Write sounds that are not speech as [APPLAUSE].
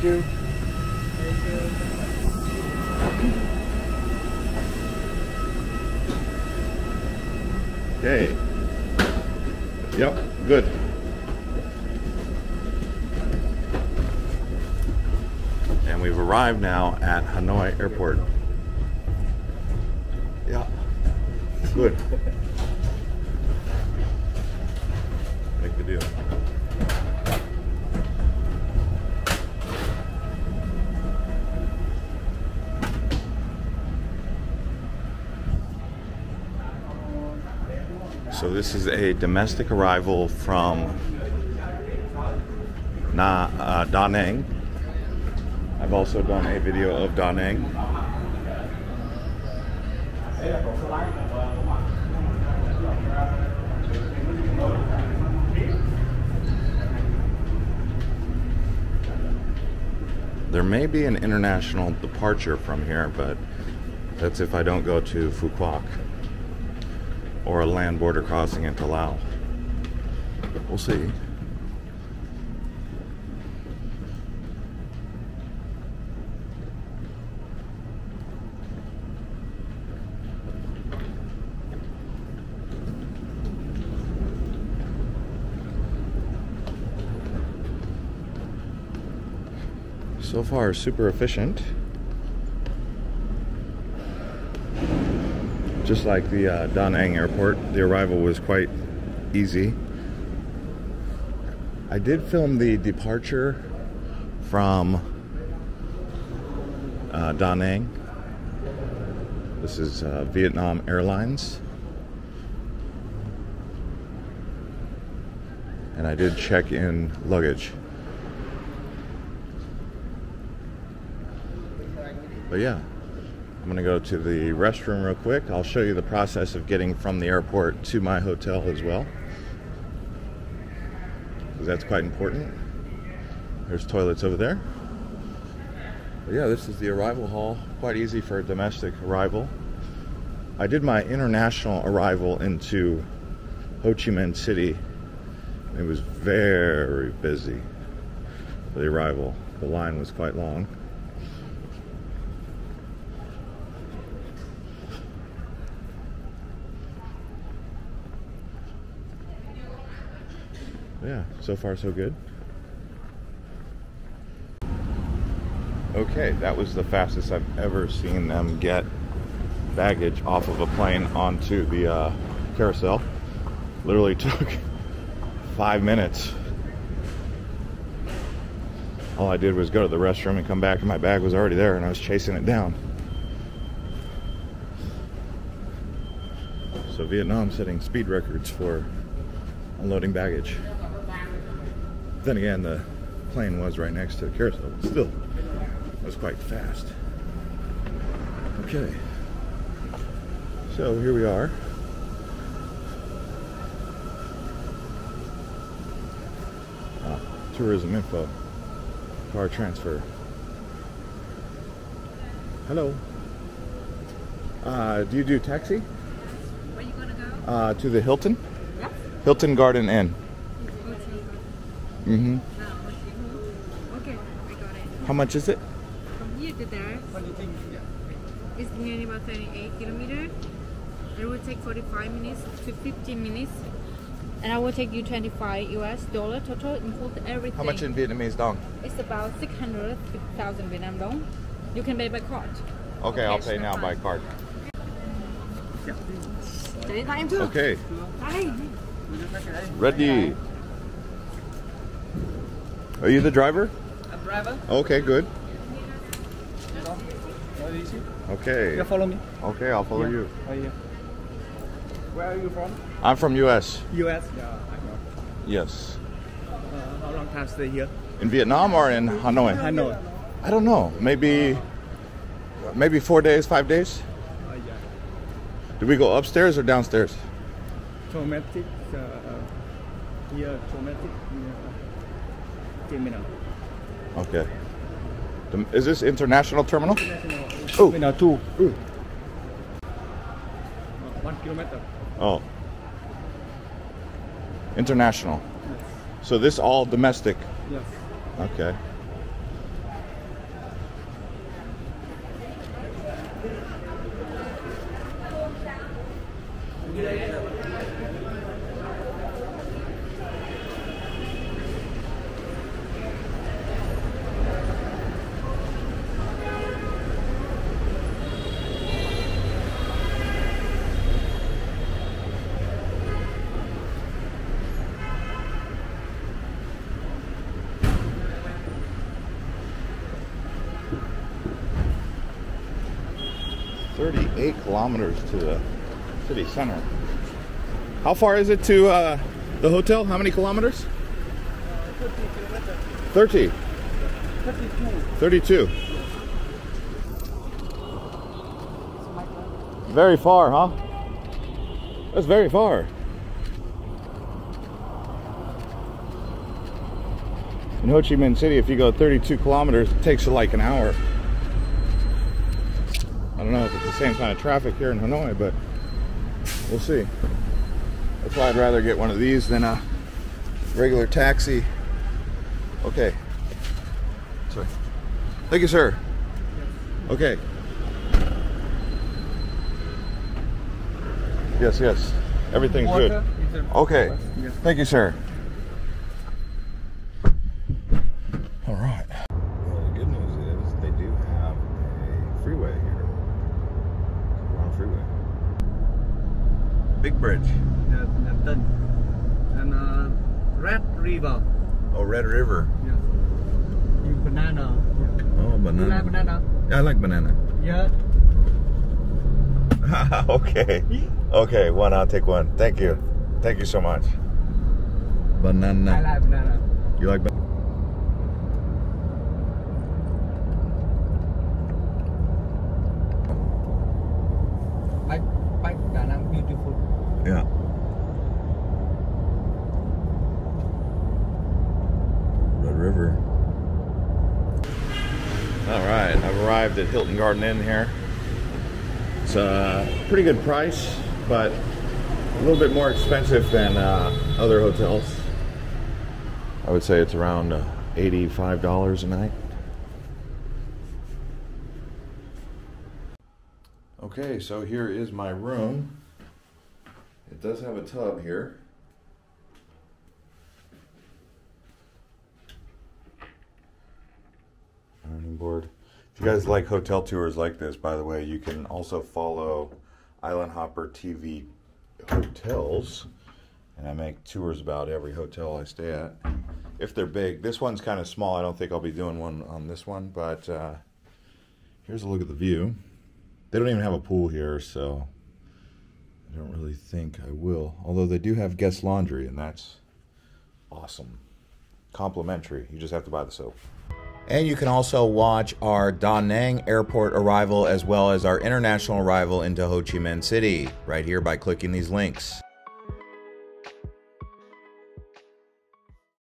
Thank you. Okay. Yep, good. And we've arrived now at Hanoi Airport. Yeah, good. Make the deal. So this is a domestic arrival from Na uh, Da Nang. I've also done a video of Da Nang. There may be an international departure from here, but that's if I don't go to Quoc or a land border crossing into Laos. We'll see. So far, super efficient. Just like the uh, Da Nang airport, the arrival was quite easy. I did film the departure from uh, Da Nang. This is uh, Vietnam Airlines. And I did check in luggage. But yeah, I'm gonna go to the restroom real quick. I'll show you the process of getting from the airport to my hotel as well. Because that's quite important. There's toilets over there. But yeah, this is the arrival hall. Quite easy for a domestic arrival. I did my international arrival into Ho Chi Minh City. It was very busy the arrival. The line was quite long. Yeah, so far so good. Okay, that was the fastest I've ever seen them get baggage off of a plane onto the uh, carousel. Literally [LAUGHS] took five minutes. All I did was go to the restroom and come back, and my bag was already there, and I was chasing it down. So Vietnam setting speed records for unloading baggage. Then again, the plane was right next to the carousel, but still, it was quite fast. Okay, so here we are. Ah, tourism info, car transfer. Hello. Uh, do you do taxi? Where you gonna go? Uh, to the Hilton? Yes. Hilton Garden Inn. Mm-hmm. Okay, I got it. How much is it? From here to there, it's nearly about 38 kilometers. It will take 45 minutes to 15 minutes. And I will take you 25 US dollar total, include everything. How much in Vietnamese dong? It's about 600,000 Vietnam dong. You can pay by card. Okay, I'll pay no now by card. card. Đấy, tại em chưa? Okay, Đây. ready. Are you the driver? I'm driver. Okay, good. What is it? Okay. You follow me. Okay, I'll follow you. Oh, yeah. Where are you from? I'm from US. U.S. Yeah, Yes. Uh, how long time stay here? In Vietnam or in Hanoi? Hanoi. I don't know. Maybe maybe 4 days, 5 days? Oh, yeah. Do we go upstairs or downstairs? Traumatic. Uh, uh, here, traumatic. Uh, terminal. Okay. Is this international terminal? Oh. Terminal two. Uh, one kilometer. Oh. International. So this all domestic. Yes. Okay. 38 kilometers to the city center. How far is it to uh, the hotel? How many kilometers? 30. 32. Very far, huh? That's very far. In Ho Chi Minh City, if you go 32 kilometers, it takes you like an hour. I don't know if it's the same kind of traffic here in Hanoi, but we'll see. That's why I'd rather get one of these than a regular taxi. Okay. Sorry. Thank you, sir. Okay. Yes, yes. Everything's good. Water is a- Okay. Thank you, sir. All right. Well, the good news is they do have a freeway here. We're on a freeway. Big bridge. Yes, Nhat Tan. And uh, Red River. Oh, Red River. Yes. In banana. Oh, You like banana? Yeah, I like banana. Yeah. [LAUGHS] okay. Okay, one. I'll take one. Thank you. Thank you so much. Banana. I like banana. You like banana? Bike, bike Da Nang beautiful. Yeah. Red River. All right, I've arrived at Hilton Garden Inn here. It's a pretty good price, but a little bit more expensive than uh, other hotels. I would say it's around uh, $85 a night. Okay, so here is my room. It does have a tub here. Ironing board. If you guys like hotel tours like this, by the way, you can also follow Island Hopper TV hotels. And I make tours about every hotel I stay at. If they're big. This one's kind of small. I don't think I'll be doing one on this one, but uh, here's a look at the view. They don't even have a pool here, so I don't really think I will. Although they do have guest laundry, and that's awesome. Complimentary. You just have to buy the soap. And you can also watch our Da Nang airport arrival as well as our international arrival into Ho Chi Minh City right here by clicking these links.